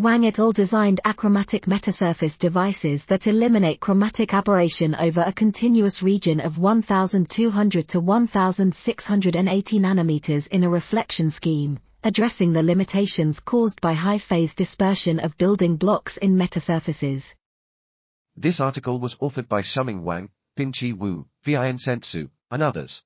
Wang et al. designed achromatic metasurface devices that eliminate chromatic aberration over a continuous region of 1200 to 1680 nanometers in a reflection scheme, addressing the limitations caused by high phase dispersion of building blocks in metasurfaces. This article was authored by Shuming Wang, Pin Chieh Wu, Vin-Cent Su, and others.